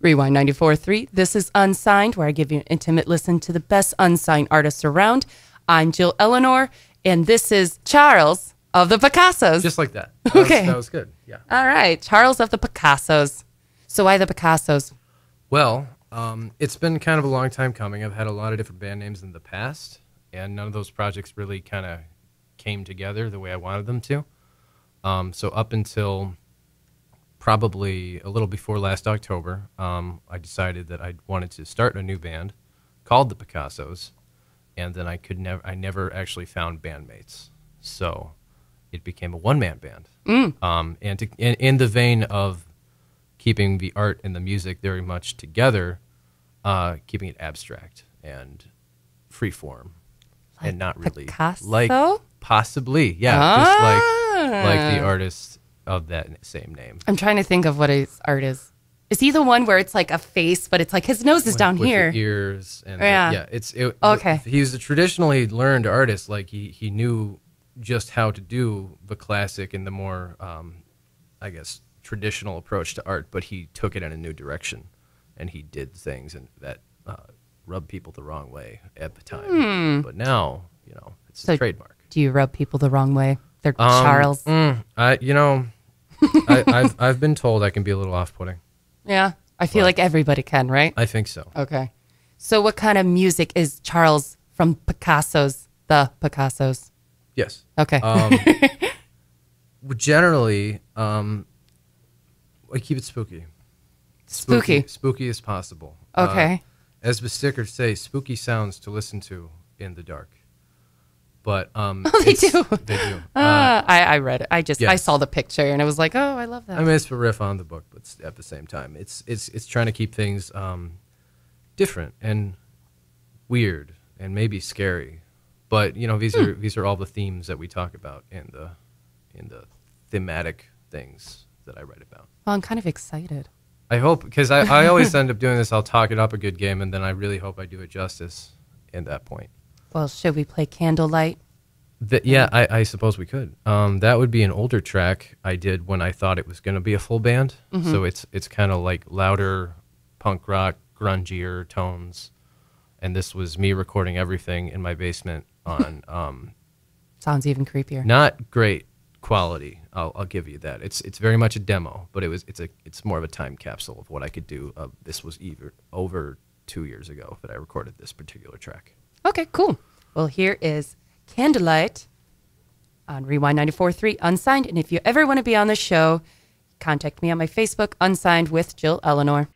Rewind 94.3. This is Unsigned, where I give you an intimate listen to the best unsigned artists around. I'm Jill Elinor, and this is Charles of the Picassos. Just like that. That was- Okay. that was good. Yeah. All right, Charles of the Picassos. So why the Picassos? Well, um, it's been kind of a long time coming. I've had a lot of different band names in the past, and none of those projects really kind of came together the way I wanted them to. Um, so up until probably a little before last October, um, I decided that I wanted to start a new band called the Picassos, and then I could never, I never actually found bandmates. So it became a one-man band. Um, and to, in, in the vein of keeping the art and the music very much together, uh, keeping it abstract and free form, and not really Picasso? like possibly, yeah, just like like the Ah. artist of that same name. I'm trying to think of what his art is. Is he the one where it's like a face, but it's like his nose is down with here? ears and the- Yeah. yeah, it's it, Okay. He's a traditionally learned artist. Like he he knew just how to do the classic and the more, um, I guess, traditional approach to art, but he took it in a new direction, and he did things and that uh, rubbed people the wrong way at the time. But now, you know, it's. So- a trademark. Do you rub people the wrong way? They're Um, Charles. mm, I you know, I, I've I've been told I can be a little off-putting. Yeah, I feel like everybody can, right? I think so. Okay. So, what kind of music is Charles from Picasso's? The Picasso's. Yes. Okay. Um, generally, um, I keep it spooky. Spooky. Spooky as possible. Uh, Okay. as the stickers say, spooky sounds to listen to in the dark. But um, Oh, they do. They do. Uh, Ah, I, I read it. I just I saw the picture and I was like, oh, I love that. I mean, it's a riff on the book, but at the same time, it's it's it's trying to keep things um, different and weird and maybe scary. But you know, these Hmm. are these are all the themes that we talk about in the in the thematic things that I write about. well, I'm kind of excited. I hope because I, I always end up doing this. I'll talk it up a good game, and then I really hope I do it justice in that point. Well, should we play Candlelight? Th- yeah, I, I suppose we could. Um, that would be an older track I did when I thought it was going to be a full band. So it's it's kind of like louder punk rock, grungier tones. And this was me recording everything in my basement on um, Sounds even creepier. not great quality. I'll, I'll give you that. It's it's very much a demo, but it was it's a it's more of a time capsule of what I could do. Uh, this was either over two years ago that I recorded this particular track. Okay, cool. Well, here is Candlelight on Rewind 94.3 Unsigned. And if you ever want to be on the show, contact me on my Facebook, Unsigned with Jill Elinor.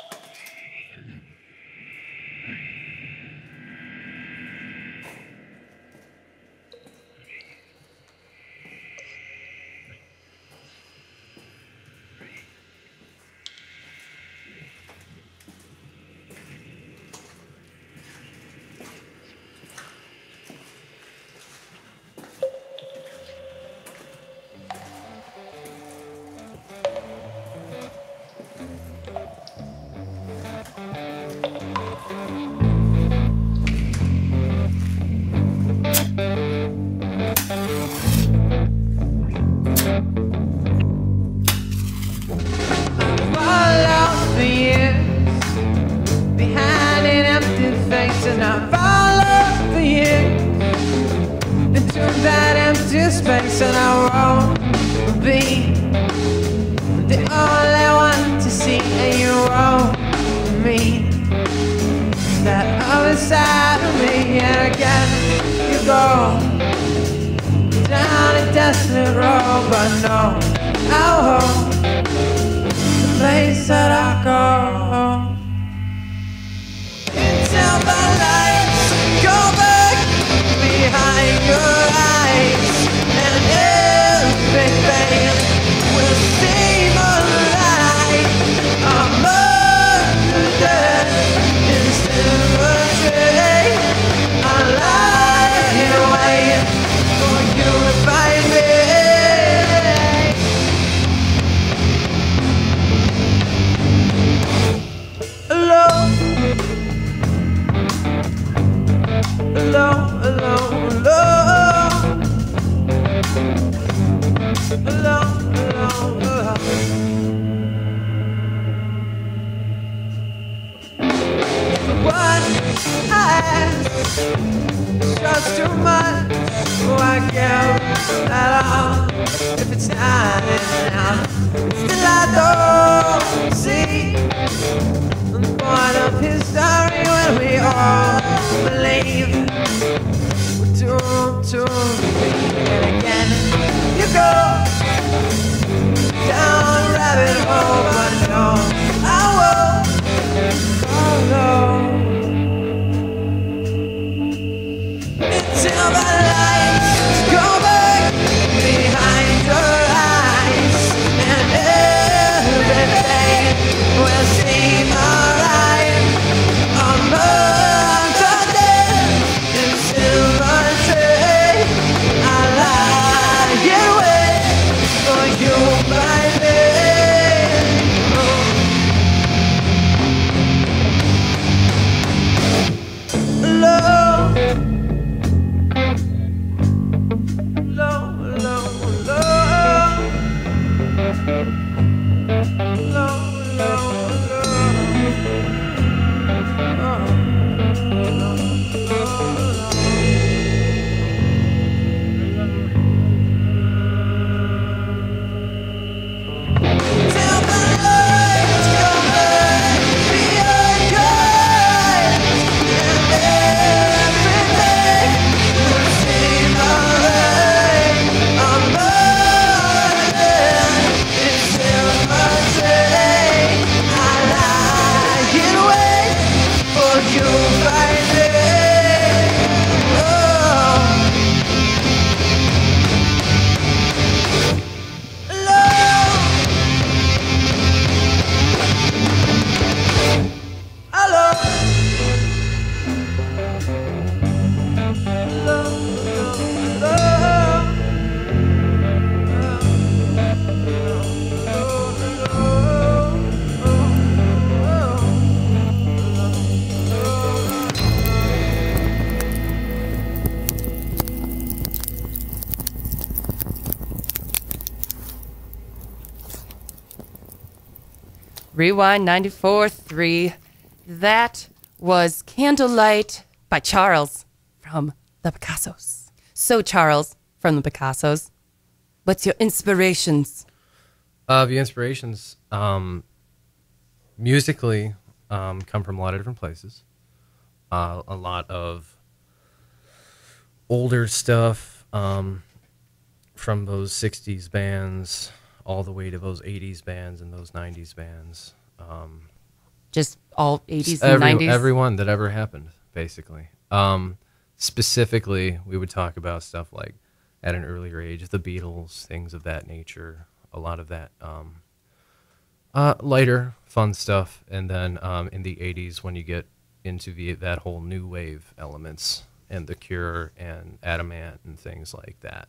It's too much. Oh, I give that all. If it's not enough, still I don't see the point of history when we all believe we're doomed to begin again. You go down rabbit hole, but no, I won't oh, follow. Rewind 94.3. That was Candlelight by Charles from the Picassos. So, Charles from the Picassos, what's your inspirations? Uh, the inspirations, um, musically, um, come from a lot of different places. Uh, a lot of older stuff um, from those '60s bands, all the way to those '80s bands and those '90s bands. Um, Just all 80s just and 90s? everyone that ever happened, basically. Um, specifically, we would talk about stuff like at an earlier age, the Beatles, things of that nature. A lot of that um, uh, lighter, fun stuff, and then um, in the '80s, when you get into the that whole new wave elements and the Cure and Adam Ant and things like that,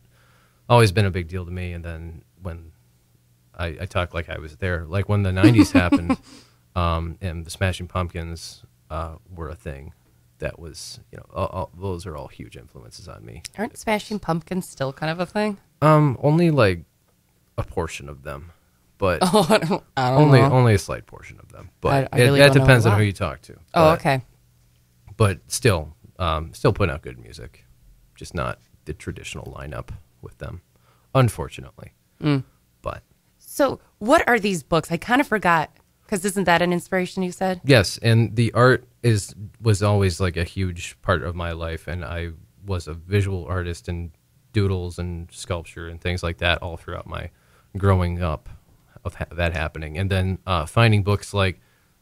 always been a big deal to me. And then when I, I talk like I was there, like when the '90s happened, um, and the Smashing Pumpkins uh, were a thing. That was, you know, all, all, those are all huge influences on me. Aren't Smashing Pumpkins still kind of a thing? Um, only like a portion of them, but Oh, I don't, I don't only know. only a slight portion of them. But I- I it, really that don't know depends on why. who you talk to. oh, But- okay. But still, um, still putting out good music, just not the traditional lineup with them, unfortunately. So, what are these books? I kind of forgot because isn't that an inspiration you said? Yes, and the art is was always like a huge part of my life, and I was a visual artist and doodles and sculpture and things like that all throughout my growing up of ha- that happening, and then uh, finding books like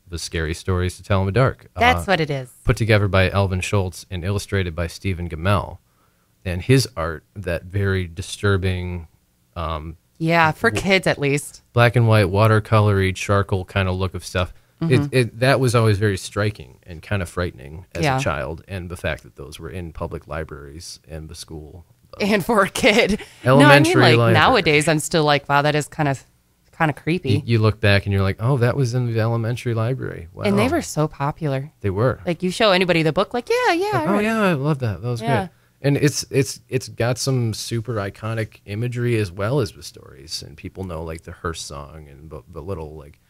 the scary stories to tell in the dark. That's uh, what it is. put together by Alvin Schwartz and illustrated by Stephen Gammell, and his art that very disturbing Yeah, for kids at least. black and white watercolory charcoal kind of look of stuff mm-hmm. it, it that was always very striking and kind of frightening as Yeah. a child and the fact that those were in public libraries and the school And for a kid. Elementary no, I mean, like library. nowadays, I'm still like, wow, that is kind of kind of creepy. you, you look back and you're like oh that was in the elementary library wow. and they were so popular. they were Like you show anybody the book, like, yeah, yeah. I oh yeah i love that that was Yeah. good and it's it's it's got some super iconic imagery as well as the stories and people know like the hearse song and the, the little like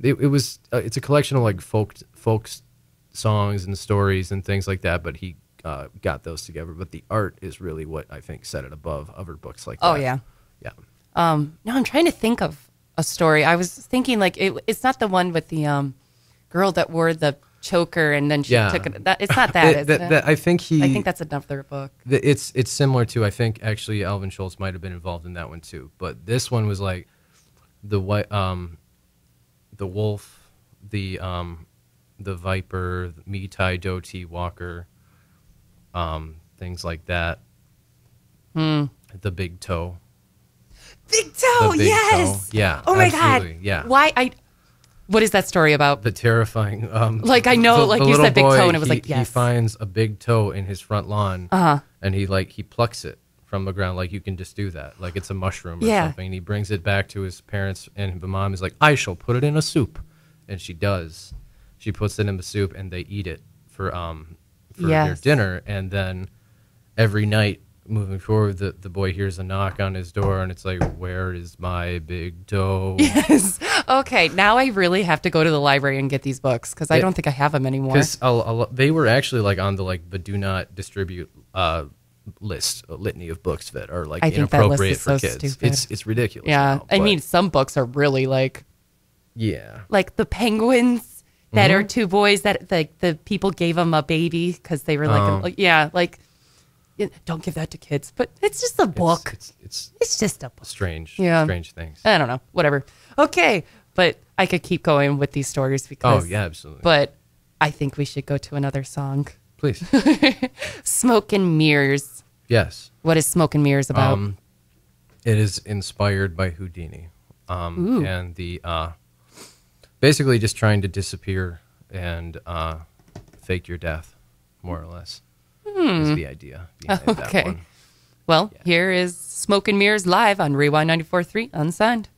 it, it was uh, it's a collection of like folk folk songs and stories and things like that but he uh, got those together. But the art is really what I think set it above other books like Oh that. yeah. yeah. Um, no, I'm trying to think of a story. I was thinking like it, it's not the one with the um, girl that wore the choker and then she Yeah. took it. That, it's not that. It- that- it? that- I think he. I think that's another book. the- it's it's similar to I think actually Alvin Schwartz might have been involved in that one too. But this one was like the white um, the wolf, the um, the viper, Me Tie Dough-ty Walker, um, things like that. Hmm. The big toe. Big Toe, Big yes. Toe. Yeah, Oh my absolutely, god. yeah. Why I? What is that story about? the terrifying. Um, Like, I know, the- like, the you said big toe and it was he- like, he finds a big toe in his front lawn, Uh-huh. and he like he plucks it from the ground. Like you can just do that, like it's a mushroom or Yeah. something. And he brings it back to his parents, and the mom is like, "I shall put it in a soup," and she does. She puts it in the soup, and they eat it for um for their dinner, and then every night. Moving forward, the, the boy hears a knock on his door, and it's like, "Where is my big toe?" Yes. Okay. Now I really have to go to the library and get these books because I don't think I have them anymore. because they were actually like on the like but do not distribute uh, list a litany of books that are like I think that list inappropriate is for so kids. stupid. It's it's ridiculous. Yeah. now, I mean, some books are really like yeah, like the penguins that Mm-hmm. are two boys that like the people gave them a baby because they were like, Oh. like, yeah, like y- don't give that to kids. But it's just a book. It's, it's It's, just a book. strange, Yeah. strange things. I don't know. Whatever. Okay, but I could keep going with these stories because. oh yeah, absolutely. But I think we should go to another song. Please, Smoke and Mirrors. yes. What is Smoke and Mirrors about? Um, it is inspired by Houdini, um, and the uh, basically just trying to disappear and uh, fake your death, more or less. Is the idea Hmm. Okay. that one. well, here is Smoke and Mirrors live on Rewind 94.3 Unsigned.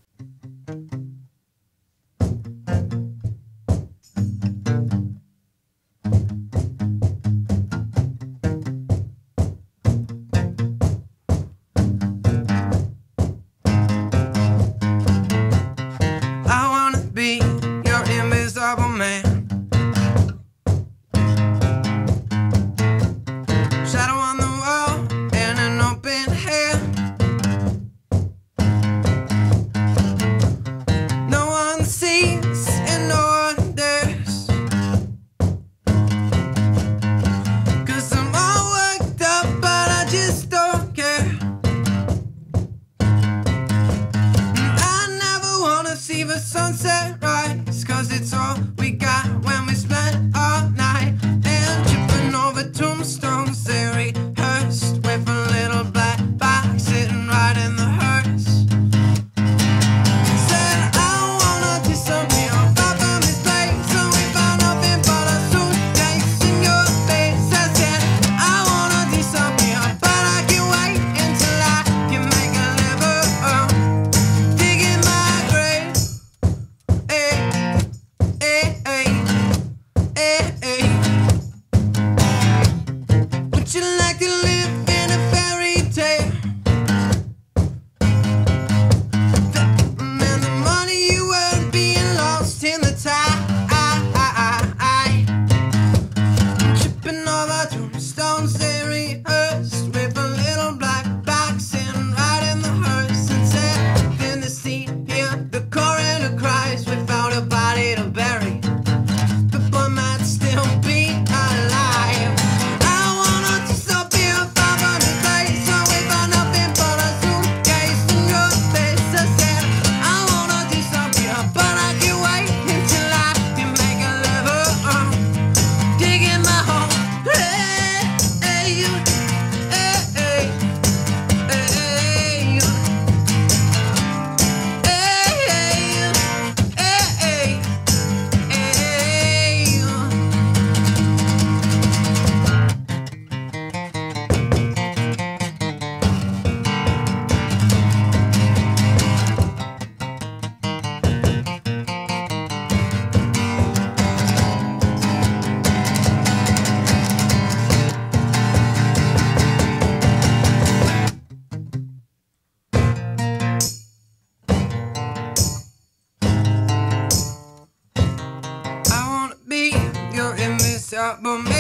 I wanna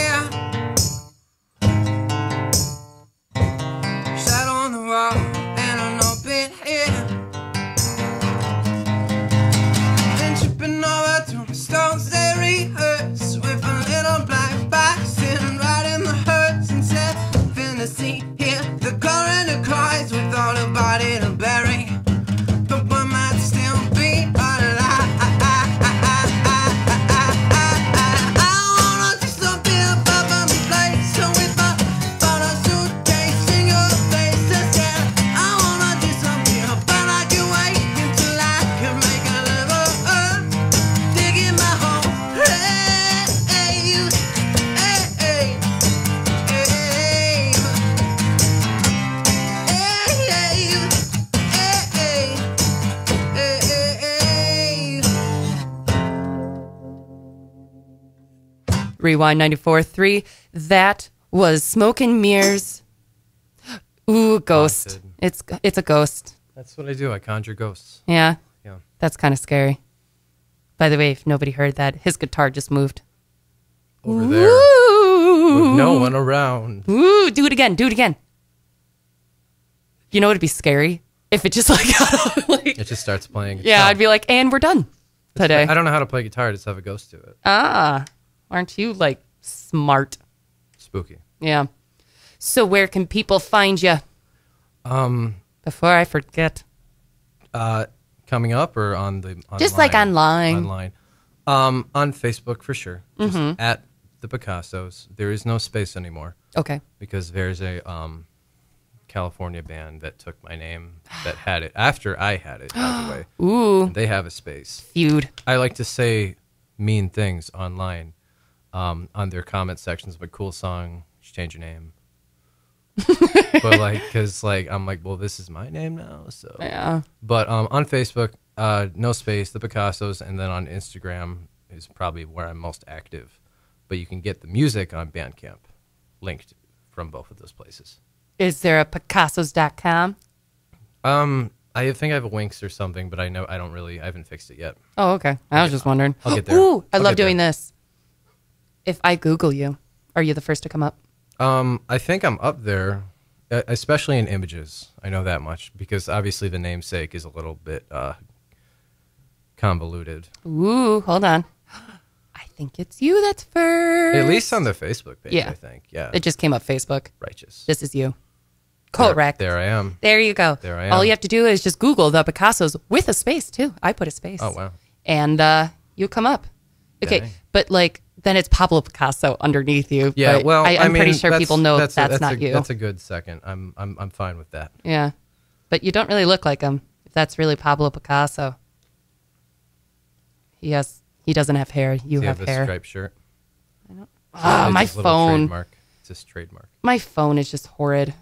Rewind 94.3. That was Smoke and Mirrors. Ooh, ghost. It's it's a ghost. That's what I do. I conjure ghosts. Yeah, Yeah. that's kind of scary. By the way, if nobody heard that, his guitar just moved. Over there. Ooh. With no one around. Ooh, do it again. Do it again. You know what'd be scary? If it just like, like It just starts playing. yeah. I'd be like, and we're done today. I don't know how to play guitar. I just have a ghost to it. ah, aren't you like smart? Spooky. Yeah. So where can people find you? Um, Before I forget. uh, coming up or on the online? Just like online. Online. Um, on Facebook for sure. Just Mm-hmm. at the Picassos. There is no space anymore Okay. because there's a um, California band that took my name that had it after I had it. By the way, Ooh, they have a space. feud. I like to say mean things online um, on their comment sections. But cool song, just change your name. but like, cause like I'm like, well, this is my name now, so. Yeah. But um, on Facebook, uh, no space, the Picassos, and then on Instagram is probably where I'm most active. But you can get the music on Bandcamp, linked from both of those places. Is there a Picassos.com? Um, I think I have a Wix or something, but I know I don't really, I haven't fixed it yet. Oh, okay. I was just wondering. I'll get there. Ooh, I I'll love get there. doing this. If I Google you, are you the first to come up? Um, I think I'm up there, especially in images. I know that much because obviously the namesake is a little bit uh, convoluted. Ooh, hold on. I think it's you that's first. At least on the Facebook page, Yeah. I think. Yeah, It just came up Facebook. righteous. This is you. There- Correct. There, I am. There you go. There I am. All you have to do is just Google the Picassos with a space too. I put a space. Oh wow. And uh, you come up. Okay, Dang. but like then it's Pablo Picasso underneath you. Yeah, but well, I, I, I'm mean, pretty sure people know that's, a, that's not a, you. That's a good second. I'm, I'm, I'm fine with that. yeah, but you don't really look like him. If that's really Pablo Picasso, he has. He doesn't have hair. You Does have, have a hair. striped shirt. Ah, It's my his little phone. Trademark. It's just trademark. My phone is just horrid.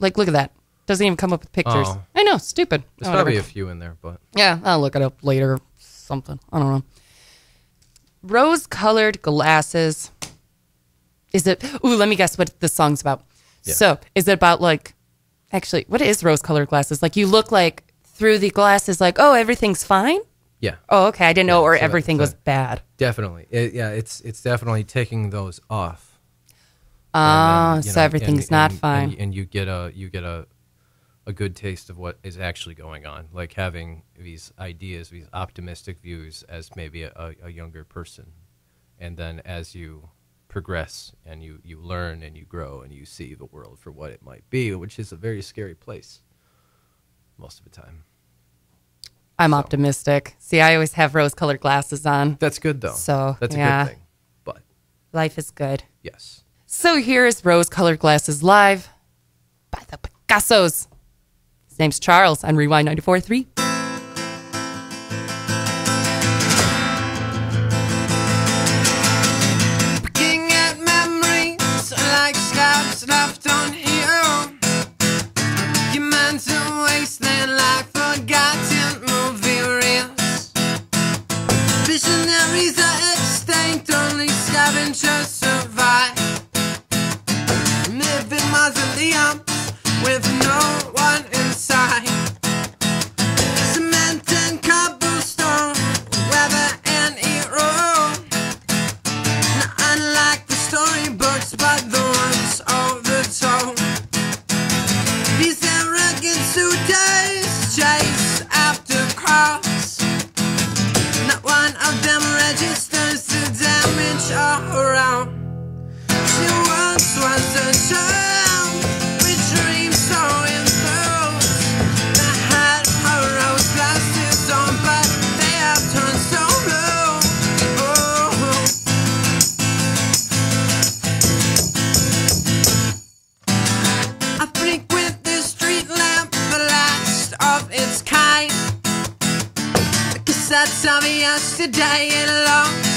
Like, look at that. Doesn't even come up with pictures. Oh. I know, stupid. There's Oh, probably a few in there, but Yeah, I'll look it up later. Something. I don't know. Rose colored glasses. Is it? Ooh, let me guess what the song's about. Yeah. So, is it about like, actually, what is rose colored glasses? Like, you look like through the glasses, like, oh, everything's fine? yeah, Oh, okay. I didn't know, or so that- everything so- was bad. definitely. It, yeah, it's, it's definitely taking those off. Ah, then, so know, everything's and- not and- fine. and, and you get a you get a a good taste of what is actually going on like having these ideas these optimistic views as maybe a, a, younger person and then as you progress and you you learn and you grow and you see the world for what it might be which is a very scary place most of the time I'm so. optimistic. See, I always have rose colored glasses on. that's good though So, that's a good thing but Life is good. yes So here is Rose Colored Glasses live by the Picassos. Name's Charles on Rewind 94.3. Picking at memories like scraps left on here. Your mental wasteland like forgotten movie reels. Visionaries inside. Cement and cobblestone, weather and erode. Not unlike the storybooks, but the ones of the told. These arrogant suitors chase after crowds. Not one of them registers the damage around. Cassettes of yesterday, it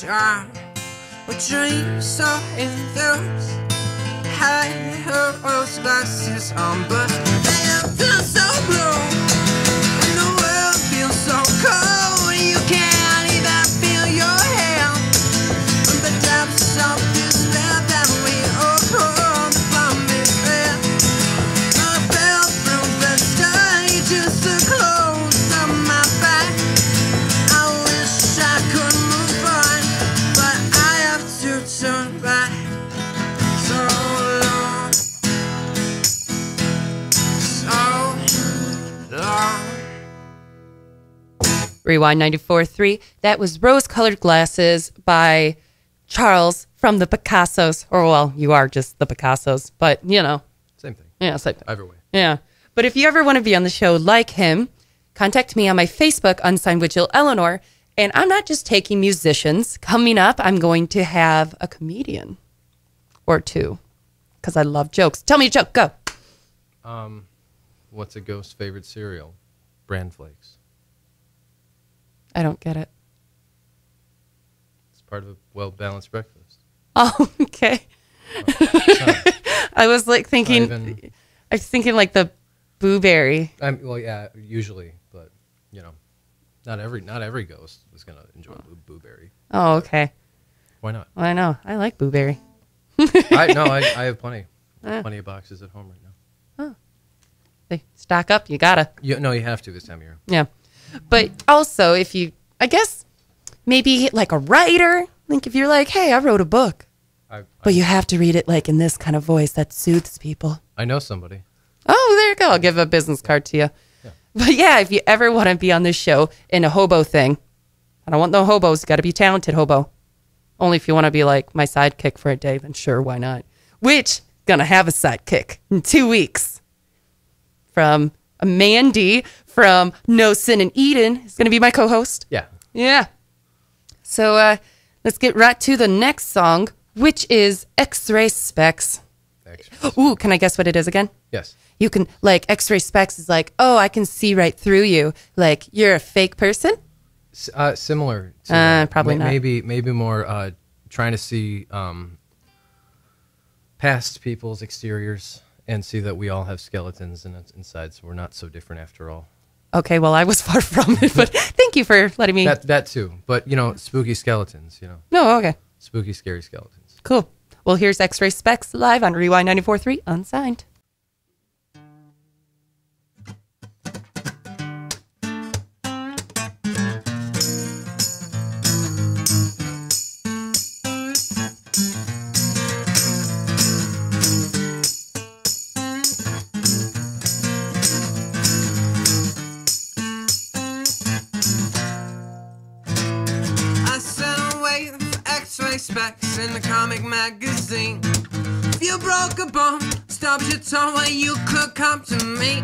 child with dreams so enthused. Had her rose glasses on, but they turned so blue. Rewind 94.3. That was Rose Colored Glasses by Charles from the Picassos. Or, well, you are just the Picassos, but, you know, Same thing. yeah, same thing. Either way. Yeah. But if you ever want to be on the show like him, contact me on my Facebook, Unsigned with Jill Elinor. And I'm not just taking musicians. Coming up, I'm going to have a comedian or two because I love jokes. Tell me a joke. Go. Um, What's a ghost's favorite cereal? Bran flakes. I don't get it. It's part of a well balanced breakfast. Oh, okay. I was like thinking, even- I was thinking like the blueberry. I'm, well, yeah, usually, but you know, not every not every ghost is gonna enjoy blue blueberry. Oh, okay. Why not? Well, I know. I like blueberry. I no, I, I have plenty, Ah. plenty of boxes at home right now. Oh, they stock up. You gotta. You, no, you have to this time of year. Yeah. But also, if you, I guess, maybe like a writer, like if you're like, hey, I wrote a book, I, I, but you have to read it like in this kind of voice that soothes people. I know somebody. Oh, there you go. I'll give a business card to you. But yeah, if you ever want to be on this show in a hobo thing, I don't want no hobos. You got to be talented hobo. Only if you want to be like my sidekick for a day, then sure, why not? Which gonna have a sidekick in two weeks from Mandy from No Sin and Eden is gonna be my co-host. Yeah. Yeah. So uh, let's get right to the next song, which is X-Ray Specs. Extras. Ooh, can I guess what it is again? Yes. You can like X-ray specs is like, oh, I can see right through you. Like you're a fake person. S- Uh, similar. To Uh, probably not. Maybe maybe more uh, trying to see um, past people's exteriors and see that we all have skeletons in, inside, so we're not so different after all. Okay, well, I was far from it, but thank you for letting me. That that too, but you know, spooky skeletons. You know, no, okay, spooky, scary skeletons. cool. Well, here's X-ray specs live on Rewind 94.3 Unsigned. In the comic magazine. If you broke a bone, stubbed your toe, well, you could come to me.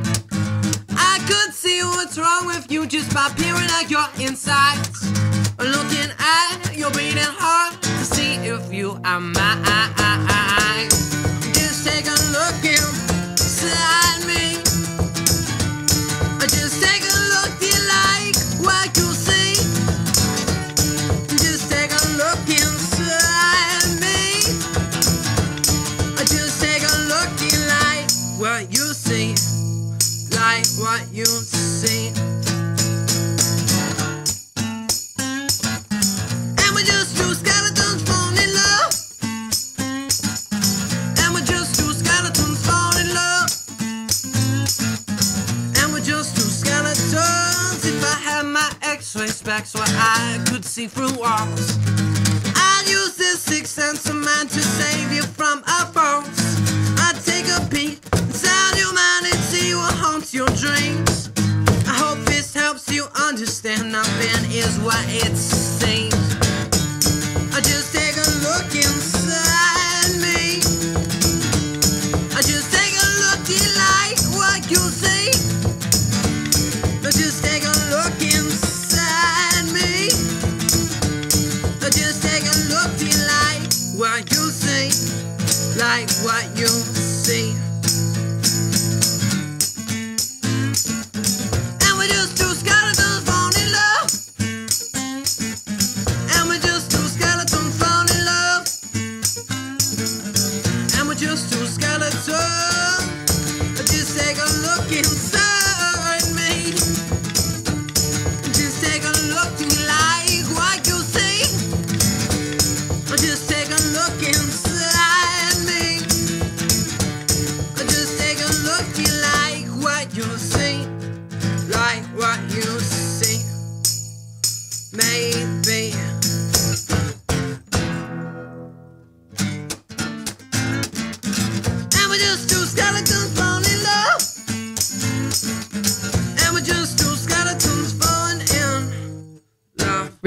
I could see what's wrong with you just by peering at your insides, looking at your beating heart to see if you are mine.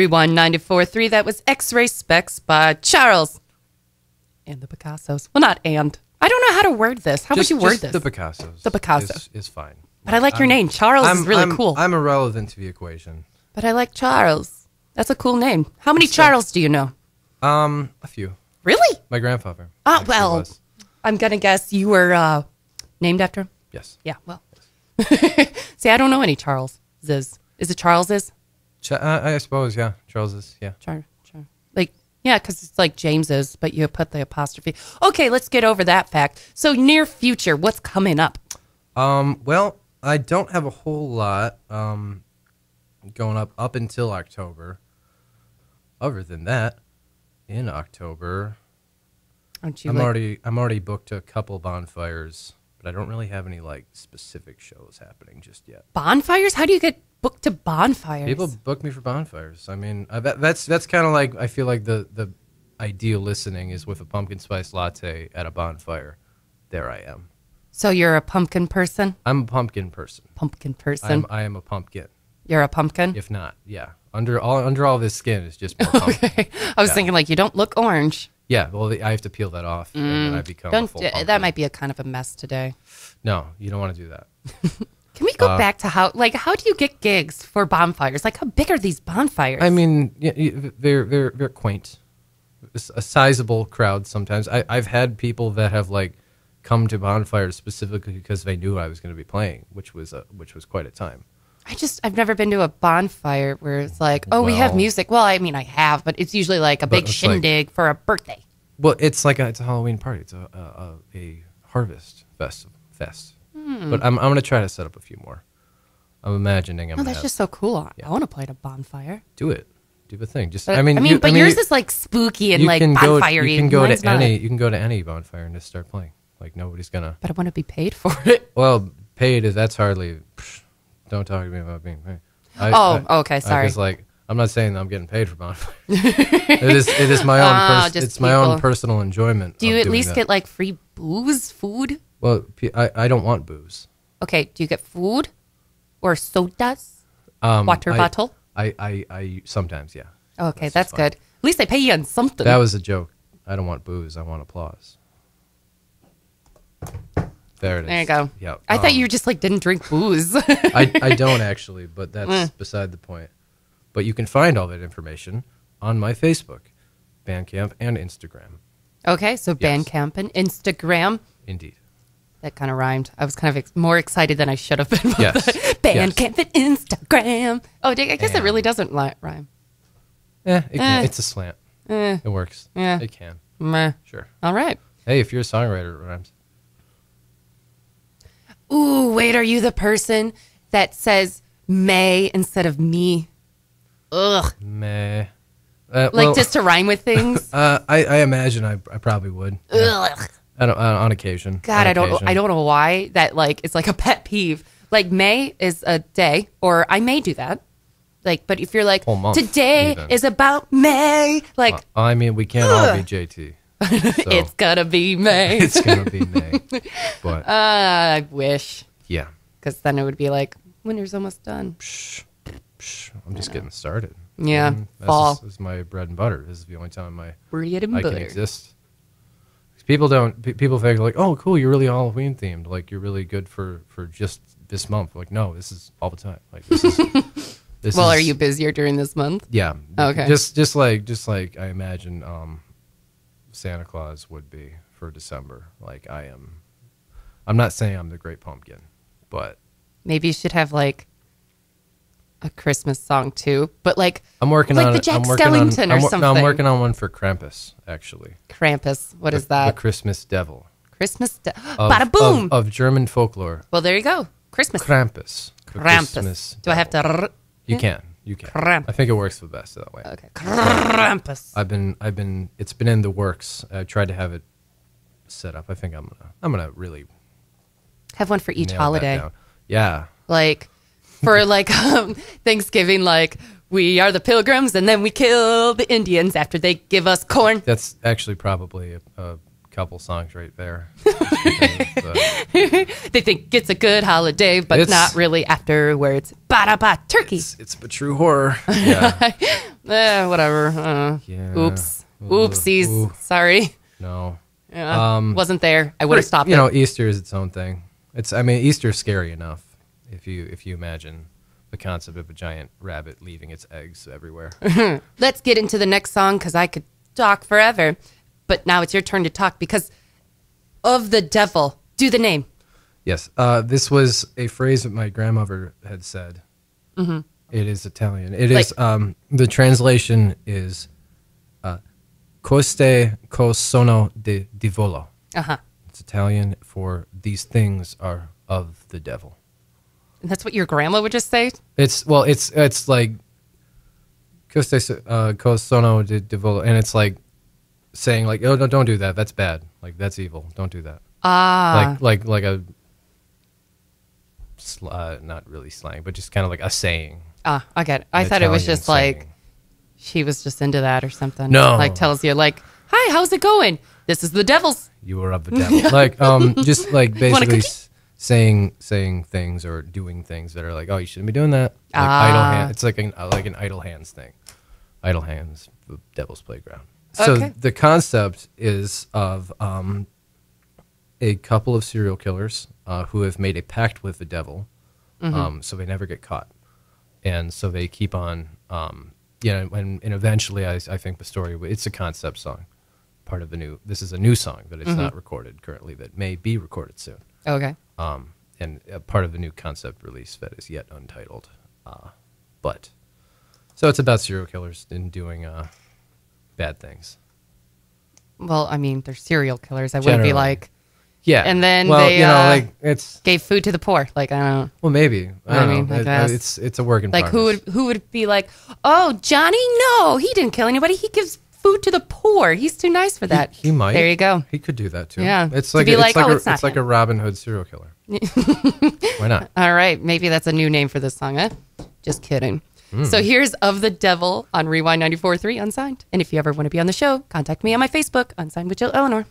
Rewind 94.3. That was X-Ray Specs by Charles and the Picassos. Well, not and. I don't know how to word this. How Just- would you word just this? The Picassos. The Picasso. is, is fine. but I like your I'm- name. Charles I'm, is really I'm- cool. I'm irrelevant to the equation. but I like Charles. That's a cool name. How many Charles do you know? Um, a few. Really? My grandfather. Ah, well. was. I'm gonna guess you were uh, named after him. Yes. Yeah. Well. See, I don't know any Charles. Is is it Charles's? Ch- uh, I suppose. Yeah. Charles is. Yeah. Char, char. Like, yeah, because it's like James's, but you put the apostrophe. Okay, let's get over that fact. So, near future, what's coming up? Um, well, I don't have a whole lot um, going up up until October. Other than that, in October, Aren't you I'm like, already I'm already booked a couple bonfires, but I don't really have any like specific shows happening just yet. bonfires? How do you get booked to bonfires? People book me for bonfires. I mean, I, that, that's that's kind of like I feel like the the ideal listening is with a pumpkin spice latte at a bonfire. There I am. so you're a pumpkin person? I'm a pumpkin person. Pumpkin person. I'm I am a pumpkin. you're a pumpkin? If not, yeah. Under all under all this skin is just. Okay. I was thinking, like, you don't look orange. Yeah, well, I have to peel that off, and then I become Don't, full uh, that might be a kind of a mess today. No, you don't want to do that. Can we go Uh, back to how, like, how do you get gigs for bonfires? Like, how big are these bonfires? I mean, they're they're they're quaint. It's a sizable crowd sometimes. I, I've had people that have like come to bonfires specifically because they knew I was going to be playing, which was a which was quite a time. I just I've never been to a bonfire where it's like, oh, we have music. Well, I mean, I have, but it's usually like a big it's like- shindig for a birthday. Well, it's like a, it's a Halloween party. It's a a, a, a harvest fest fest. Hmm. But I'm I'm going to try to set up a few more. I'm imagining I'm Oh, that's have- just so cool. I want to play at a bonfire. do it. Do the thing. Just But, I mean, you- but yours is like spooky and like can go, bonfire. You can go to not. any. You can go to any bonfire and just start playing. Like nobody's gonna. But I want to be paid for it. Well, paid is that's hardly. psh, don't talk to me about being paid. I, Oh, I- okay, sorry. It's like, I'm not saying that I'm getting paid for bonfire. it is. It is my own. Ah, pers- it's my own personal enjoyment. Do you at least that. get like free booze, food? Well, I, I don't want booze. Okay, do you get food or sodas? Um, Water I- bottle? I, I, I sometimes yeah. Okay, That's that's, good. At least they pay you on something. That was a joke. I don't want booze. I want applause. There it is. there you go. Yeah. I thought um, you just like didn't drink booze. I, I don't actually, but that's Mm. beside the point. But you can find all that information on my Facebook, Bandcamp, and Instagram. okay, so Yes. Bandcamp and Instagram. Indeed. That kind of rhymed. I was kind of ex- more excited than I should have been. Yes. Bandcamp and Instagram. Oh, I guess it really doesn't li- rhyme. Yeah, it Eh. it's a slant. Eh, It works. Yeah. It can. meh. Sure. All right. Hey, if you're a songwriter, it rhymes. Ooh, wait, are you the person that says may instead of me? Ugh. Meh. Uh, Like well, just to rhyme with things? Uh, I, I imagine I, I probably would. Ugh. I don't, uh, on occasion. God, On I don't occasion. I don't know why that like it's like a pet peeve. Like May is a day, or I may do that. Like, but if you're like month, today even. is about May, like Uh, I mean, we can't all be JT. So it's gonna be May. it's gonna be May. But uh, I wish, yeah, because then it would be like winter's almost done. Psh, psh, I'm just getting started. Yeah, Mm, this fall. Is, this is my bread and butter. This is the only time I Bread and I can butter. exist. People don't. pe- People think like, oh, cool, you're really Halloween themed. Like you're really good for for just this month. Like no, this is all the time. Like this is. this Well, is, are you busier during this month? Yeah. Okay. Just just like just like I imagine um, Santa Claus would be for December. Like I am. I'm not saying I'm the Great Pumpkin, but Maybe you should have like a Christmas song too, but like I'm working Like on the. Jack I'm working on, Skellington or I'm, wor- no, I'm working on one for Krampus actually. Krampus. What the, is that? The Christmas Devil. Christmas. De- Of, Bada boom. Of, of German folklore. well, there you go. Christmas. Krampus. Krampus. Christmas Do I have to? R- You can. You can. Krampus. I think it works the best that way. Okay. Krampus. I've been I've been it's been in the works. I tried to have it set up. I think I'm gonna I'm gonna really Have one for each holiday. Yeah. Like for like um, Thanksgiving, like we are the pilgrims and then we kill the Indians after they give us corn. That's actually probably a, a couple songs right there. But They think it's a good holiday, but It's- not really afterwards. ba da ba turkey. It's, it's a true horror. Yeah. Eh, whatever. Uh, Yeah. Oops. Ooh. Oopsies. Ooh. Sorry. no. Yeah, Um, wasn't there. I would have stopped You it. know, Easter is its own thing. It's. I mean, Easter's scary enough. If you if you imagine the concept of a giant rabbit leaving its eggs everywhere. Let's get into the next song because I could talk forever. But now it's your turn to talk because of the devil. Do the name. Yes, uh, this was a phrase that my grandmother had said. It is Italian. It is Like- um, the translation is uh, "Coste co sono di diavolo." Uh huh. It's Italian for "These things are of the devil." And that's what your grandma would just say. It's well, it's it's like "Coste so- uh, sono di diavolo," and it's like saying like, "Oh no, don't do that. That's bad. Like that's evil. Don't do that." Ah. like like like a sl- uh, not really slang, but just kind of like a saying. ah, I get it. I an thought it was Italian just like she was just into that or something. No. Like tells you like, "Hi, how's it going? This is the devil's." you were of the devil. like um, just like basically s- saying saying things or doing things that are like, oh, you shouldn't be doing that. Like Ah. idle hand. It's like an uh, like an idle hands thing. Idle hands, the devil's playground. So Okay. the concept is of um, a couple of serial killers uh, who have made a pact with the devil, Mm-hmm. um, so they never get caught, and so they keep on. Um, you know, and, and eventually, I, I think the story it's a concept song, part of the new. This is a new song that is Mm-hmm. not recorded currently, that may be recorded soon, Okay. Um, and a part of the new concept release that is yet untitled. Uh, but so it's about serial killers and doing uh, bad things. Well, I mean, they're serial killers. I wouldn't be Generally. like Yeah, And then well, they, you know, uh, like it's gave food to the poor. Like I don't know. well, maybe I I don't mean, know. I It- guess. it's it's a work in Like who progress. would who would be like, "Oh, Johnny, no, he didn't kill anybody. He gives food to the poor. He's too nice for that." He might. There you go. He could do that too. Yeah. It's like be a, like, it's like "Oh, a, it's not like a. Robin Hood serial killer. Why not? All right, maybe that's a new name for this song, huh? Just kidding. Hmm. So here's Of the Devil on Rewind 94.3 Unsigned. And if you ever want to be on the show, contact me on my Facebook, Unsigned with Jill Elinor.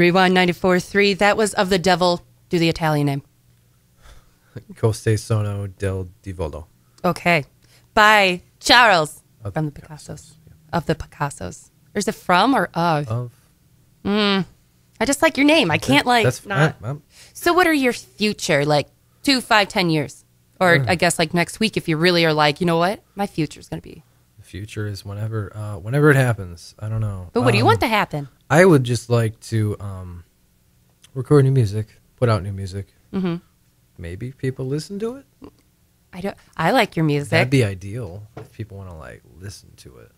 Rewind 94.3. That was of the devil. Do the Italian name. Coste sono del Diavolo. Okay. By Charles Of from the the Picassos. Of the Picassos. Or is it from or of? Of I just like your name. I can't like that's not. I, So what are your future like two, five, ten years? Or Hmm. I guess like next week if you really are like, you know what? My future is gonna be. Future is whenever uh, whenever it happens. I don't know. But what do you Um, want to happen? I would just like to um, record new music, put out new music. Mm-hmm. Maybe people listen to it. I don't I like your music. That'd be ideal if people want to like listen to it.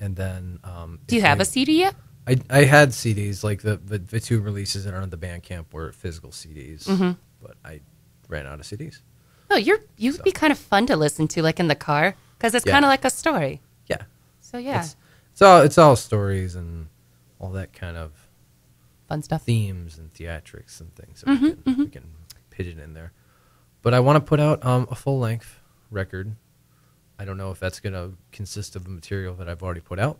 And then, um, do you have they- a CD yet? I I had CDs like the the, the two releases that are on the Bandcamp were physical CDs, Mm-hmm. but I ran out of CDs. Oh, you're you'd be kind of fun to listen to like in the car because it's Yeah. kind of like a story. Yeah, So yeah, it's, it's all it's all stories and all that kind of fun stuff. themes and theatrics and things that we, can, we can pigeon in there. But I want to put out um, a full length record. I don't know if that's going to consist of the material that I've already put out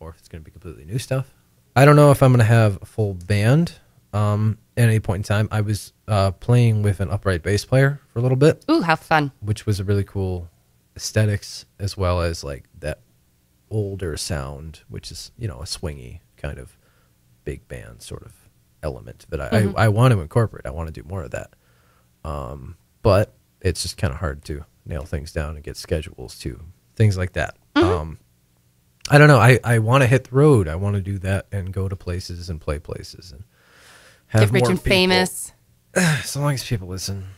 or if it's going to be completely new stuff. I don't know if I'm going to have a full band um, at any point in time. I was uh, playing with an upright bass player for a little bit, Ooh, how fun! which was a really cool aesthetics as well as like that older sound, which is, you know, a swingy kind of big band sort of element that I, I, I want to incorporate. I want to do more of that. Um, but it's just kind of hard to nail things down and get schedules to things like that. Um, I don't know. I, I want to hit the road. I want to do that and go to places and play places and have Get rich and people. famous. As long as people listen,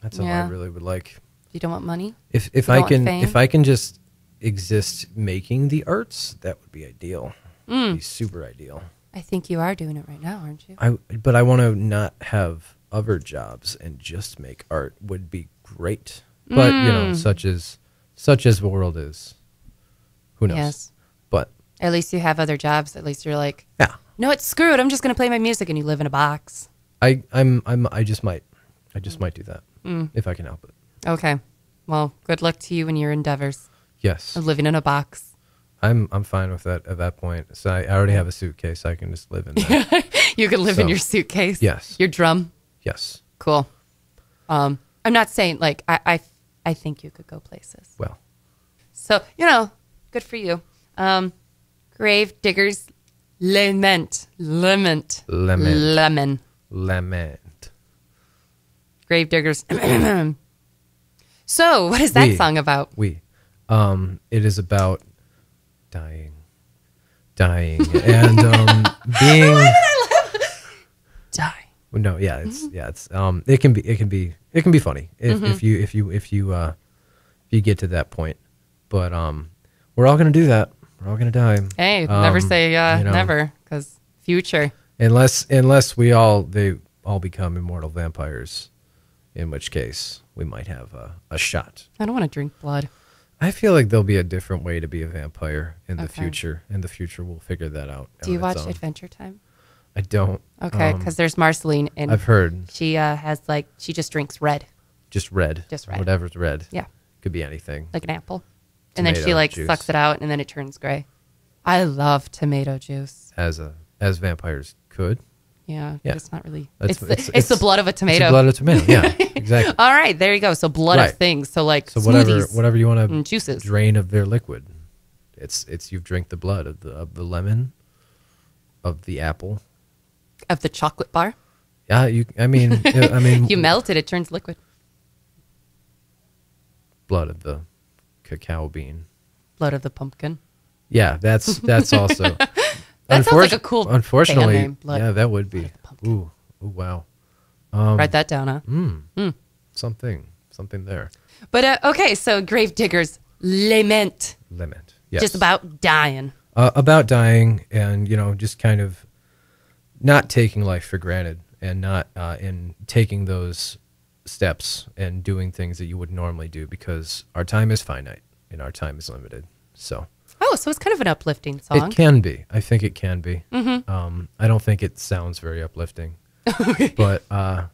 that's all I really would like. You don't want money. If if I can if I can just exist making the arts, that would be ideal. Mm. Be super ideal. I think you are doing it right now, aren't you? I but I want to not have other jobs and just make art would be great. But you know, Mm. such as such as the world is, who knows? Yes. But At least you have other jobs. At least you're like, yeah, no, it's screwed. I'm just gonna play my music, and you live in a box. I I'm I'm I just might I Mm. just might do that if I can help it. Okay. Well, good luck to you in your endeavors Yes, of living in a box. I'm I'm fine with that at that point. So I, I already have a suitcase. I can just live in that. You can live in your suitcase. yes. Your drum. yes. Cool. Um, I'm not saying like I, I I think you could go places. Well, So you know, good for you. Um, grave diggers, lament, lament, Lament. lemon. lament. Grave diggers. so, what is that We. song about? We. Um, it is about dying, dying, and um, being. Die. No, yeah, it's Mm-hmm. yeah, it's um, it can be it can be it can be funny if, if you if you if you uh, if you get to that point, but um, we're all gonna do that. We're all gonna die. Hey, never Um, say uh, you know, never, because future. unless unless we all they all become immortal vampires, in which case we might have a, a shot. I don't want to drink blood. I feel like there'll be a different way to be a vampire in the Okay. future. In the future, we'll figure that out. Do you watch own. Adventure Time? I don't. Okay, Um, because there's Marceline, and I've heard she uh, has like she just drinks red, just red. Just red. Whatever's red. Yeah. Could be anything. like an apple, and then she Tomato like juice. sucks it out, and then it turns gray. I love tomato juice. as a as vampires could. Yeah, Yeah. it's not really. That's- It's, the, it's- it's, the blood of a It's tomato. the blood of a tomato. Yeah, exactly. All right, there you go. So blood Right. of things. So like So whatever smoothies whatever you want to juices. drain of their liquid, it's it's you've drank the blood of the of the lemon, of the apple. of the chocolate bar. Yeah, you. I mean, I mean, You melt it, it turns liquid. blood of the cacao bean. Blood of the pumpkin. Yeah, that's that's also. That sounds like a cool Unfortunately, name, Blood yeah, that would be. Ooh, ooh, wow. Um, Write that down, huh? Mm, Something, something there. But uh, okay, so grave diggers lament, Limit. Yes. just about dying. uh, about dying and you know just kind of not taking life for granted and not uh, in taking those steps and doing things that you would normally do because our time is finite and our time is limited. So Oh, so it's kind of an uplifting song. it can be. I think it can be. Um, I don't think it sounds very uplifting, but uh,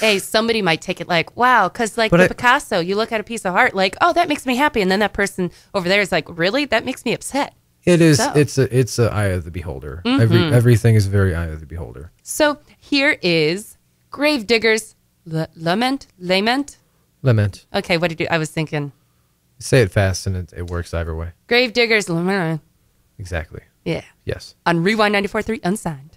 hey, somebody might take it like, wow, because like the I- Picasso, you look at a piece of art like, oh, that makes me happy, and then that person over there is like, really, that makes me upset. It is. So- It's a. It's a eye of the beholder. Every everything is very eye of the beholder. So here is Gravediggers L- Lament? Lament? Lament. Okay, what did you, I was thinking. Say it fast, and it, it works either way. Gravediggers Lament. Exactly. Yeah. Yes. On Rewind 94.3 Unsigned.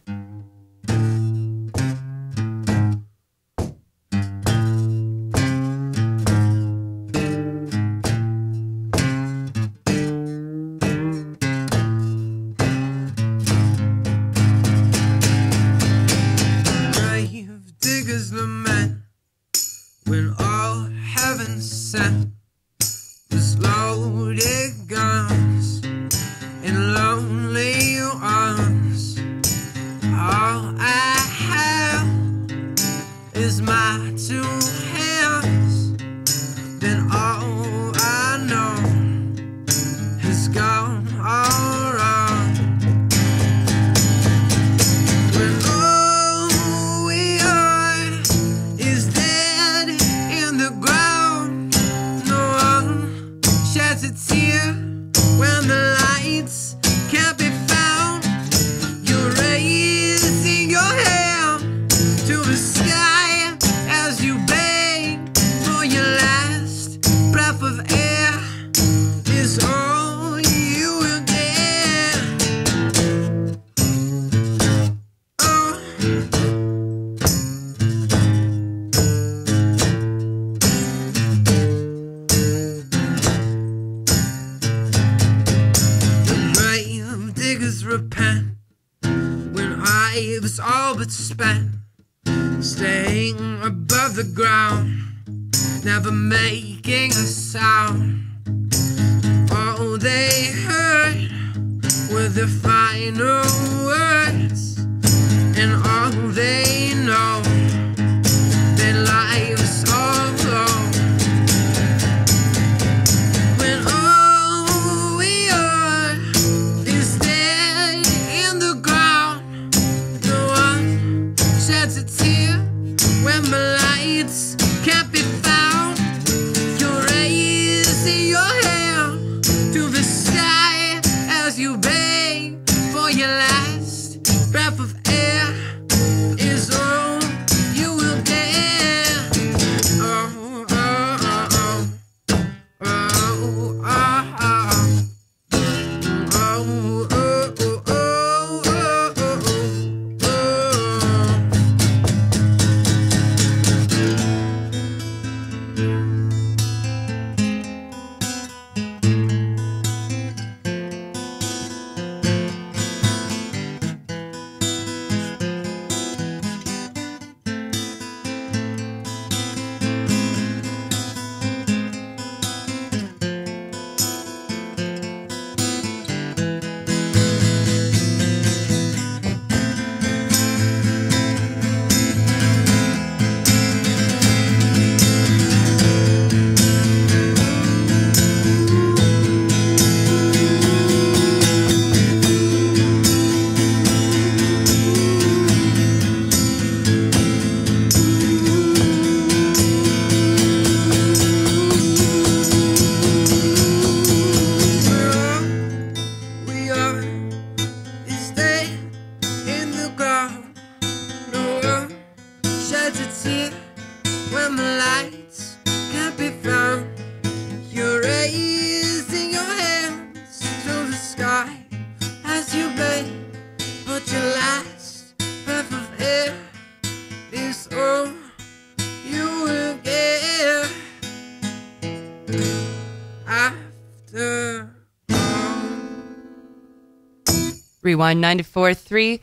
931 943.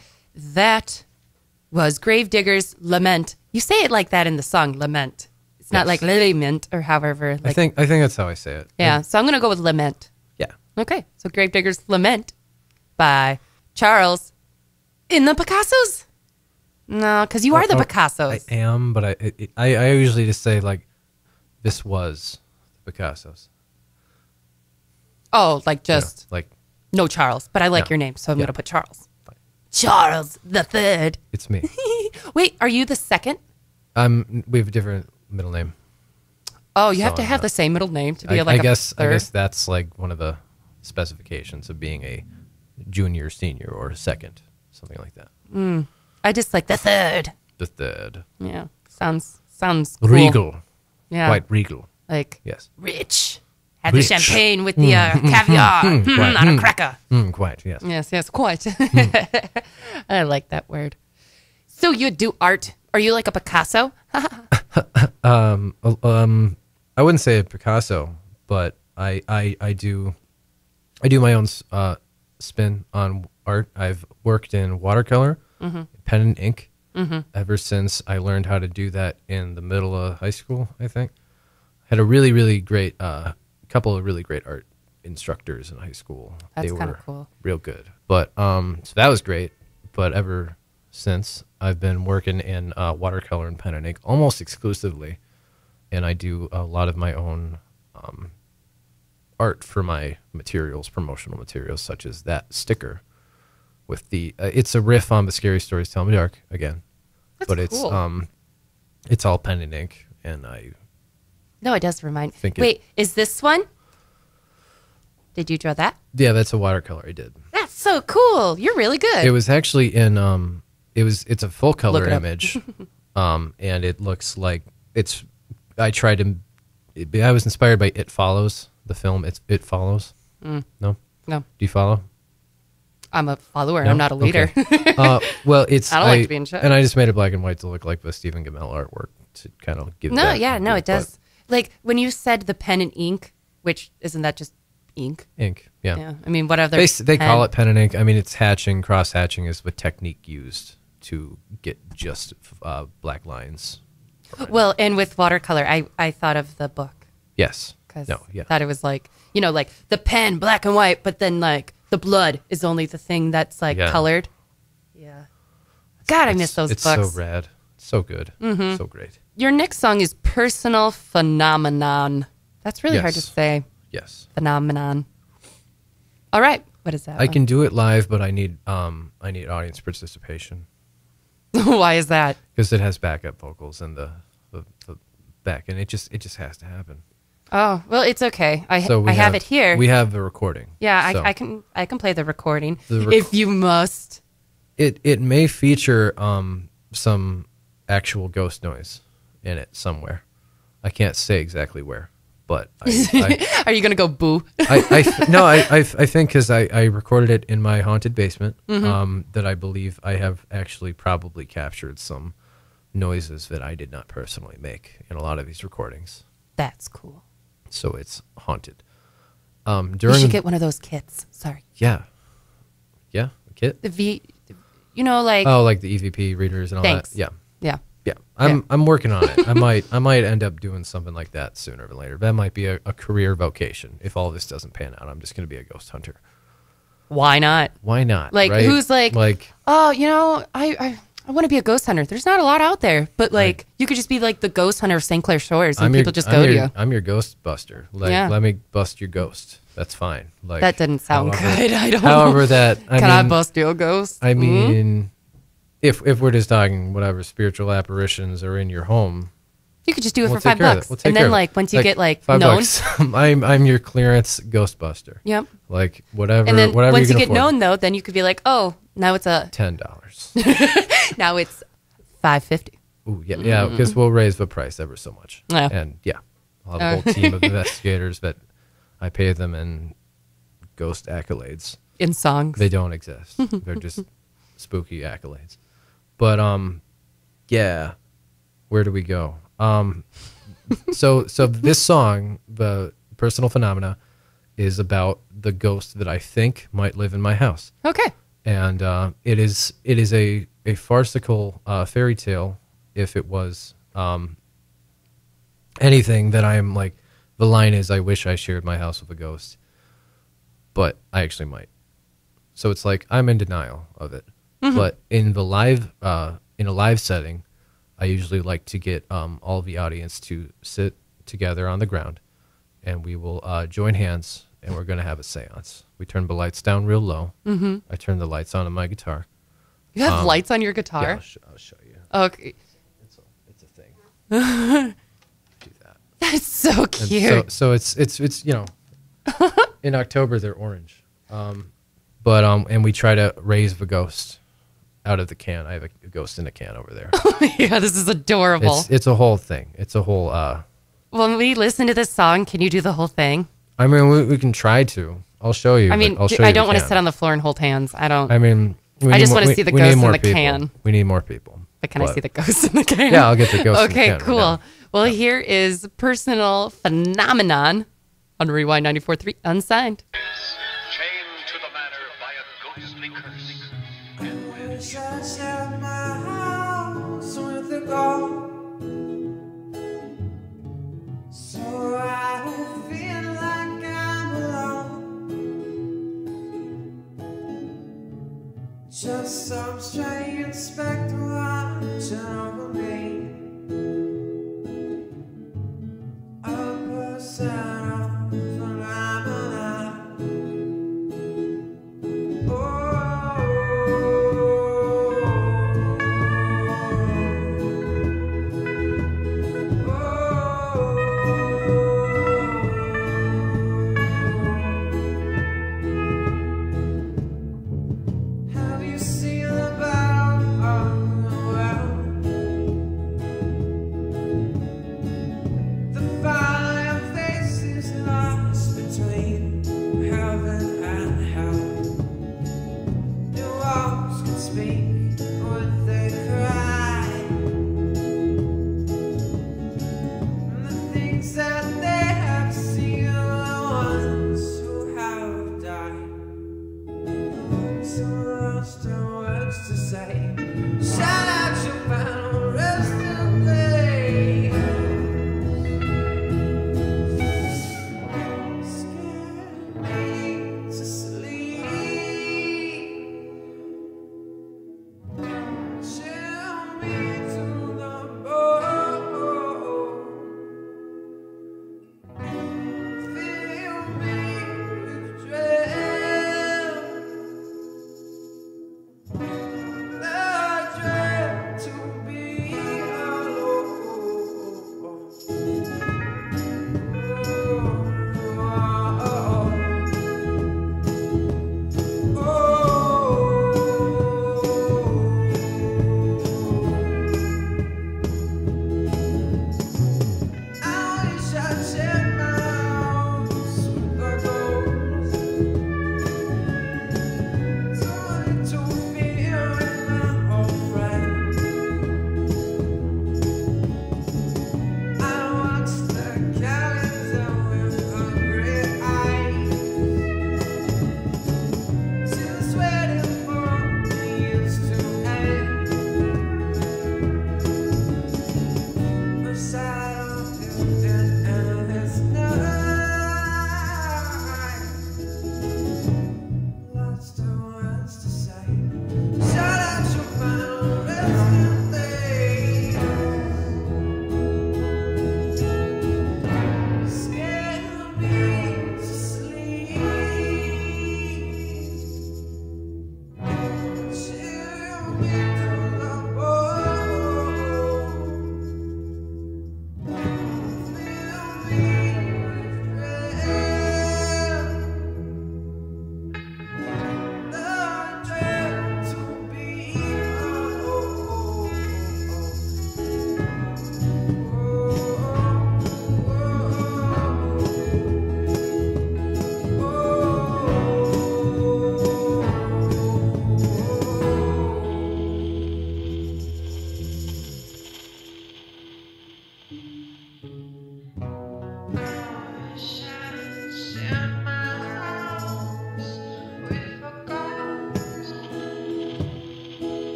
That was Gravedigger's Lament. You say it like that in the song, Lament. It's not yes. like Lily Mint or however. Like, I think I think that's how I say it. Yeah, yeah. so I'm going to go with Lament. Yeah. Okay. So Gravedigger's Lament by Charles in the Picassos. No, because you oh, are the oh, Picassos. I am, but I, it, I I usually just say like, this was the Picassos. Oh, like just like no Charles, but I like No. your name, so I'm Yeah. going to put Charles. Charles the third. it's me. Wait, are you the second? um, we have a different middle name. Oh, you have So to I'm have not- the same middle name to be I, like I a guess. I third. guess that's like one of the specifications of being a junior, senior, or a second, something like that. I just like the third. The third. Yeah, sounds sounds cool. Regal. Yeah, Quite regal. like Yes. rich. Have Rich. the champagne with the uh, caviar mm, quite. on a cracker. Mm, quite, yes. Yes, yes, quite. I like that word. So you do art? Are you like a Picasso? Um, um, I wouldn't say a Picasso, but I, I, I do, I do my own uh, spin on art. I've worked in watercolor, pen and ink, ever since I learned how to do that in the middle of high school. I think had a really, really great, uh, couple of really great art instructors in high school. That's they were cool. real good. But um, so that was great. But ever since I've been working in uh, watercolor and pen and ink almost exclusively, and I do a lot of my own um, art for my materials, promotional materials, such as that sticker with the. Uh, it's a riff on the scary stories tell me dark again, That's but it's cool. um, it's all pen and ink, and I No, it does remind. Think it- Wait, is this one? Did you draw that? yeah, that's a watercolor I did. That's so cool. You're really good. It was actually in um it was it's a full color it image. um and it looks like it's I tried to it, I was inspired by It Follows, the film It's It Follows. Mm. No? no, Do you follow? I'm a follower. No? I'm not a leader. Okay. uh well, it's I don't like to be in charge. And I just made it black and white to look like the Stephen Gammell artwork to kind of give no, yeah, no, it does. Like when you said the pen and ink, which isn't that just ink? Ink, yeah. Yeah. I mean, what other? They, they call it pen and ink. I mean, it's hatching. Cross hatching is the technique used to get just uh, black lines. Well, and with watercolor, I I thought of the book Yes. because No. Yeah. thought it was like you know like the pen black and white, but then like the blood is only the thing that's like Yeah. colored. Yeah. God, I miss those it's books. Mm-hmm. so rad. So good. So great. Your next song is Personal Phenomenon. That's really hard to say. Yes. Phenomenon. All right. What is that? I can do it live, but I need um I need audience participation? Why is that? because it has backup vocals and the, the the back, and it just it just has to happen. Oh, well, it's okay. I So I have, it here. We have the recording. yeah, So I, I can I can play the recording The rec- if you must. It it may feature um some actual ghost noise in it somewhere. I can't say exactly where, but I, Are you gonna go boo? I, I, I no, I, I, I think because I, I recorded it in my haunted basement, Mm-hmm. um, that I believe I have actually probably captured some noises that I did not personally make in a lot of these recordings. That's cool. So it's haunted. Um, You during should get one of those kits. Sorry, yeah, yeah, kit. the V. You know, like Oh, like the EVP readers and all Thanks. that. Yeah, yeah. yeah. I'm Yeah. I'm working on it. I might I might end up doing something like that sooner than later. That might be a, a career vocation if all this doesn't pan out. I'm just going to be a ghost hunter. Why not? Why not? Like, right? who's like- like Oh, you know, I I, I want to be a ghost hunter. There's not a lot out there, but like you could just be like the ghost hunter of St. Clair Shores, and people just I'm go to your, you. I'm your ghost buster. Like, Yeah. let me bust your ghost. That's fine. Like That didn't sound however- good. I don't. However, that I Can mean, I bust your ghost? I Hmm? If if we're just talking whatever spiritual apparitions are in your home, you could just do it we'll for five bucks. We'll and then like once you get like five known, bucks, I'm I'm your clearance ghostbuster. yep. Like whatever, And then whatever once you get afford. known, though, then you could be like, oh, now it's a ten dollars. now it's five fifty. Ooh, yeah, yeah, mm. because we'll raise the price ever so much. Yeah. And yeah, I'll have a whole team of investigators that I pay them in ghost accolades. in songs. They don't exist. They're just spooky accolades. But um, yeah, where do we go? Um, so so this song, the personal phenomena, is about the ghost that I think might live in my house okay. and uh, it is it is a a farcical uh, fairy tale if it was um, anything that I am like. The line is, "I wish I shared my house with a ghost," but I actually might. So it's like I'm in denial of it. But in the live uh, in a live setting, I usually like to get um, all the audience to sit together on the ground, and we will uh, join hands, and we're going to have a séance. We turn the lights down real low. Mm-hmm. I turn the lights on on my guitar. You have Um, lights on your Yeah, guitar. I'll, sh- I'll show you. Okay, It's a, it's a thing. Do that. that's so cute. So, so it's it's it's you know, in October they're orange. Um, but um, and we try to raise the ghost out of the can. I have a, ghost in a can over there. yeah, this is adorable. it's it's a whole thing. It's a whole. uh when we listen to this song, can you do the whole thing? I mean, we, we can try to. I'll show you. I mean, I'll show I you don't want to sit on the floor and hold hands. I don't. I mean, we I just more- wanna see the ghost in the people. can. We need more people. but can I see the ghost in the can? Yeah, I'll get the ghost in the okay, can right cool. now. well, here is personal phenomenon on Rewind 94.3 Unsigned. Just some strange specter watching over me. A personal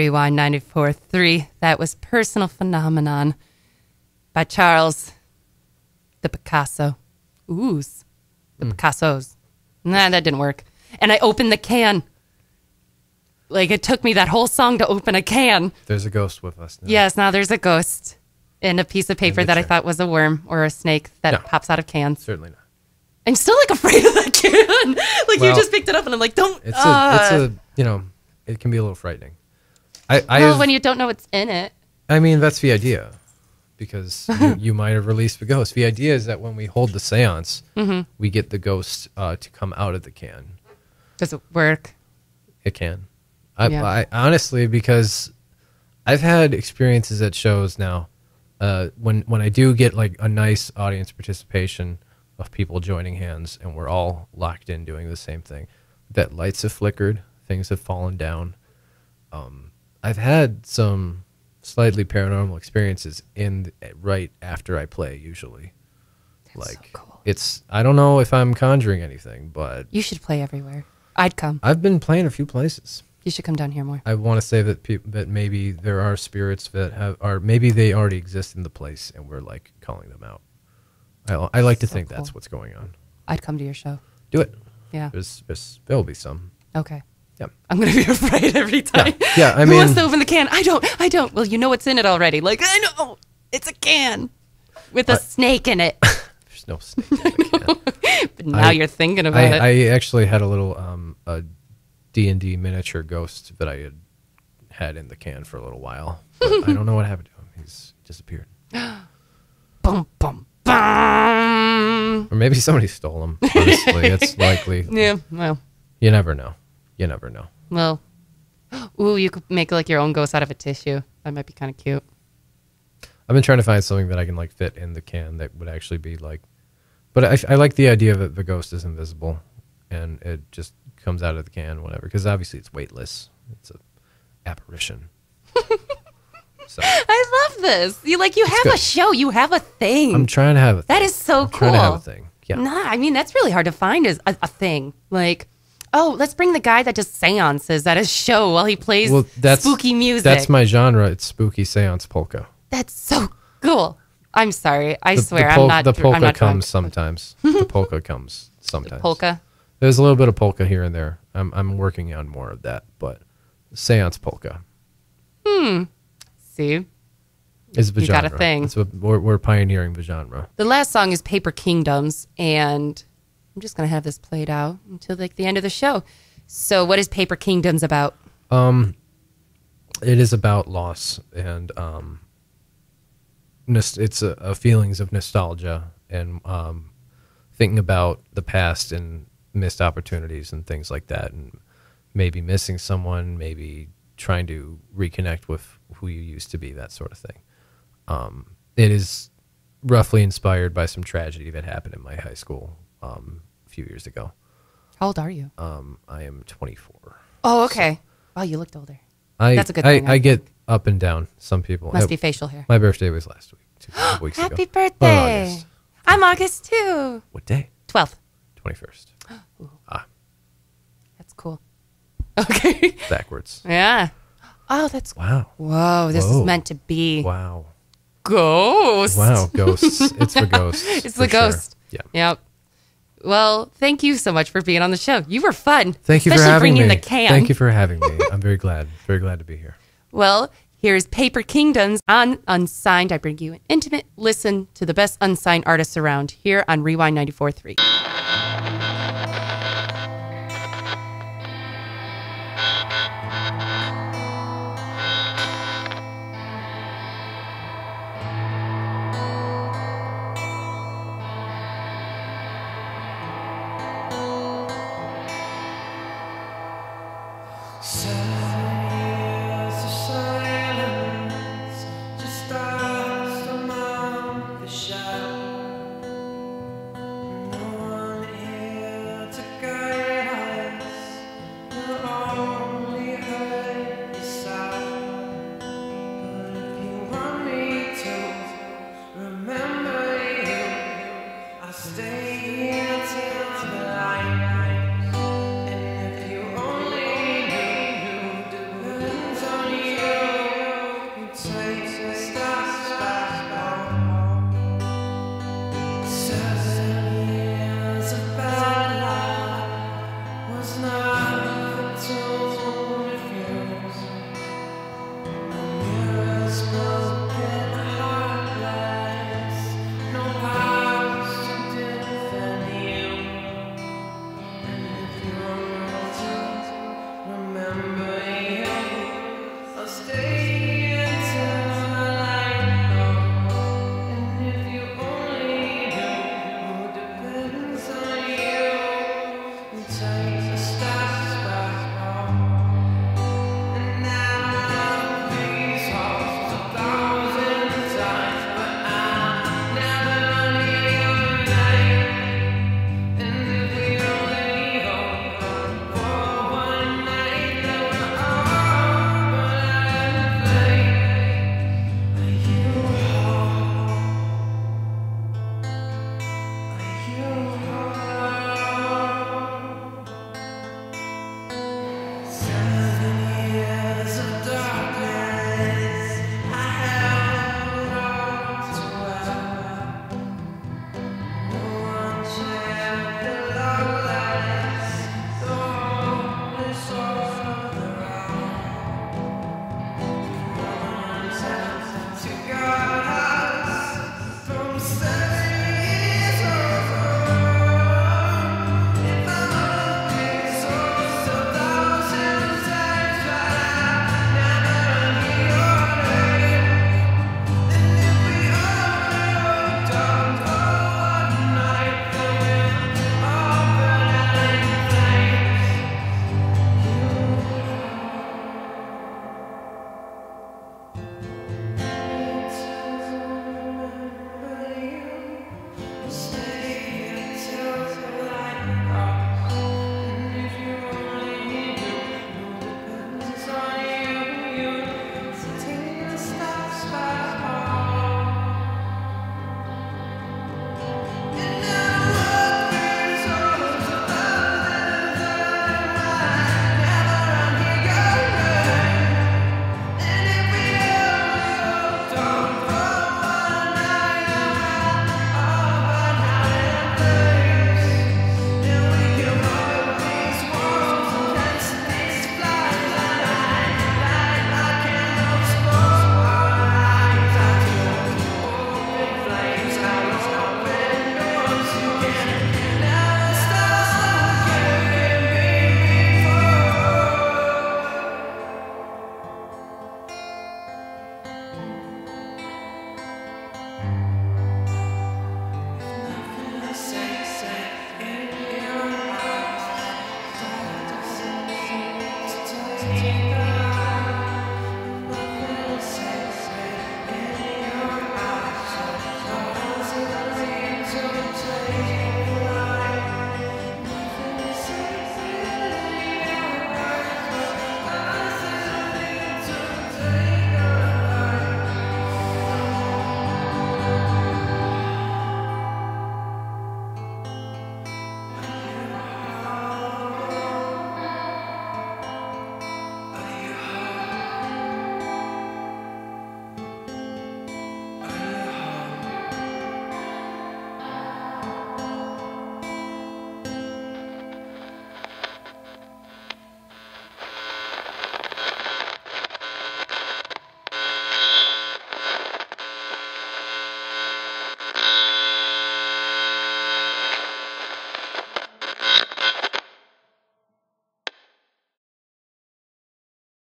Rewind 94.3. That was Personal Phenomenon by Charles the Picasso. Oohs. The Picassos. Nah, that didn't work. And I opened the can. Like it took me that whole song to open a can. There's a ghost with us now. Yes, now there's a ghost in a piece of paper that I thought was a worm or a snake that No. pops out of cans. Certainly not. I'm still like afraid of that can. like you just picked it up and I'm like, don't. It's uh, a, it's a, you know, it can be a little frightening. I, I, well, have- when you don't know what's in it. I mean, that's the idea, because you, you might have released the ghost. The idea is that when we hold the séance, Mm-hmm. we get the ghost uh, to come out of the can. Does it work? It can. I, Yeah. I honestly because I've had experiences at shows now uh, when when I do get like a nice audience participation of people joining hands and we're all locked in doing the same thing. That lights have flickered, things have fallen down. Um, I've had some slightly paranormal experiences in eh, right after I play usually. That's like cool. it's I don't know if I'm conjuring anything, but You should play everywhere. I'd come. I've been playing a few places. You should come down here more. I want to say that that maybe there are spirits that have are maybe they already exist in the place and we're like calling them out. I, I like to So think cool. that's what's going on. I'd come to your show. Do it. Yeah. There's, there's there'll be some. Okay. Yep. I'm gonna be afraid every time. Yeah, I Who wants mean- to open the can? I don't. I don't. Well, you know what's in it already. Like I know, it's a can with a snake in it. There's no snake. in can. But now I- you're thinking about I, it. I actually had a little um a D and D miniature ghost that I had had in the can for a little while. I don't know what happened to him. He's disappeared. Bum bum bum. Or maybe somebody stole him. Honestly, it's likely. Yeah. Well. You never know. You never know. Well. Ooh, you could make like your own ghost out of a tissue. That might be kind of cute. I've been trying to find something that I can like fit in the can that would actually be like, but I, I like the idea that the ghost is invisible and it just comes out of the can, whatever. Because obviously it's weightless. It's a apparition. so I love this. You like you have a show. You have a thing. I'm trying to have a. That thing. is so I'm cool. Trying to have a thing. Yeah. Nah, I mean that's really hard to find is a, a thing. Like, oh, let's bring the guy that does seances at his show while he plays Well, that's spooky music. That's my genre. It's spooky seance polka. That's so cool. I'm sorry. I The, swear the, pol- I'm not. the polka not comes sometimes. the polka comes sometimes. Polka. There's a little bit of polka here and there. I'm I'm working on more of that, but seance polka Hmm. See, is the You got a thing. It's what we're, we're pioneering the genre. the last song is Paper Kingdoms, and I'm just gonna have this played out until like the end of the show. So, what is Paper Kingdoms about? It is about loss and um, it's a, a feelings of nostalgia and um, thinking about the past and missed opportunities and things like that, and maybe missing someone, maybe trying to reconnect with who you used to be, that sort of thing. Um, it is roughly inspired by some tragedy that happened in my high school um, a few years ago. How old are you? Um, I am 24. Oh, okay. Wow, you looked older. I, That's a good I, thing, I I get up and down. Some people Must Uh, be facial hair. My birthday was last week, two weeks Happy ago. birthday! August. I'm August too. What day? 12th. 21st. ah, That's cool. Okay. Backwards. yeah. Oh, that's Wow. whoa. This Whoa. is meant to be Wow. ghost. Wow. Ghosts. it's for ghosts. It's for the sure. ghost. Yeah. Yep. Well, thank you so much for being on the show. You were fun. Thank you Especially for having bringing me. the can. Thank you for having me. I'm very glad. Very glad to be here. Well, here's Paper Kingdoms on Unsigned. I bring you an intimate listen to the best unsigned artists around here on Rewind 94.3.